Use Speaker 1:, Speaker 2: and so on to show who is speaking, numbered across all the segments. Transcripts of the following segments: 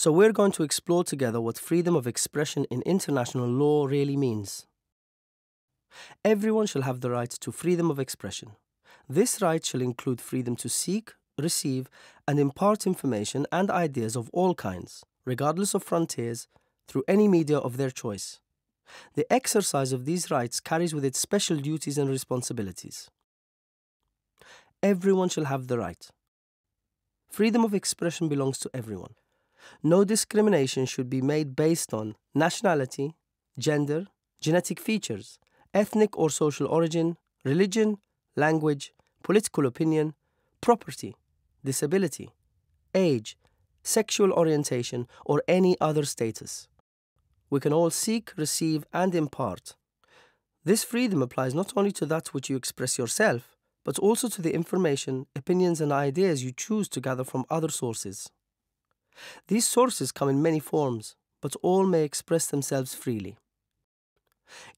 Speaker 1: So we're going to explore together what freedom of expression in international law really means. Everyone shall have the right to freedom of expression. This right shall include freedom to seek, receive, and impart information and ideas of all kinds, regardless of frontiers, through any media of their choice. The exercise of these rights carries with it special duties and responsibilities. Everyone shall have the right. Freedom of expression belongs to everyone. No discrimination should be made based on nationality, gender, genetic features, ethnic or social origin, religion, language, political opinion, property, disability, age, sexual orientation, or any other status. We can all seek, receive, and impart. This freedom applies not only to that which you express yourself, but also to the information, opinions, and ideas you choose to gather from other sources. These sources come in many forms, but all may express themselves freely.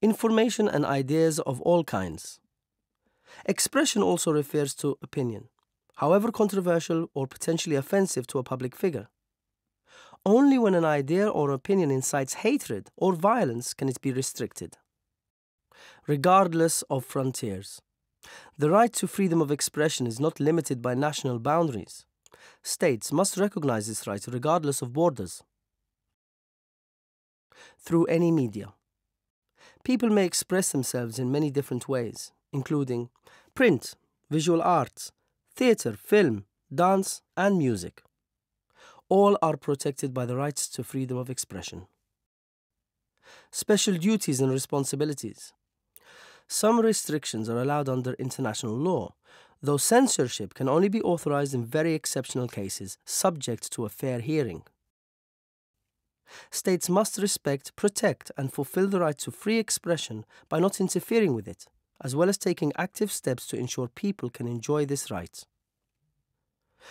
Speaker 1: Information and ideas of all kinds. Expression also refers to opinion, however controversial or potentially offensive to a public figure. Only when an idea or opinion incites hatred or violence can it be restricted. Regardless of frontiers. The right to freedom of expression is not limited by national boundaries. States must recognize this right regardless of borders. Through any media. People may express themselves in many different ways, including print, visual arts, theatre, film, dance, and music. All are protected by the rights to freedom of expression. Special duties and responsibilities. Some restrictions are allowed under international law, though censorship can only be authorized in very exceptional cases, subject to a fair hearing. States must respect, protect, and fulfill the right to free expression by not interfering with it, as well as taking active steps to ensure people can enjoy this right.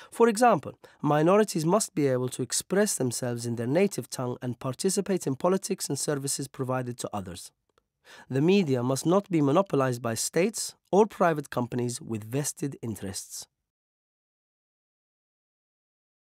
Speaker 1: For example, minorities must be able to express themselves in their native tongue and participate in politics and services provided to others. The media must not be monopolized by states or private companies with vested interests.